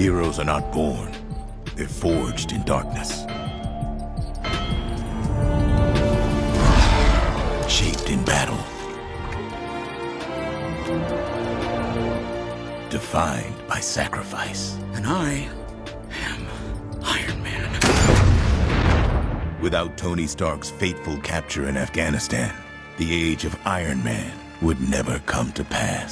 Heroes are not born, they're forged in darkness. Shaped in battle. Defined by sacrifice. And I am Iron Man. Without Tony Stark's fateful capture in Afghanistan, the age of Iron Man would never come to pass.